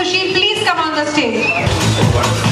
Sushil, please come on the stage.